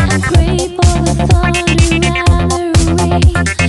I pray for the thought and ran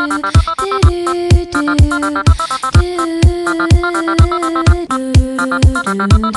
do do do do do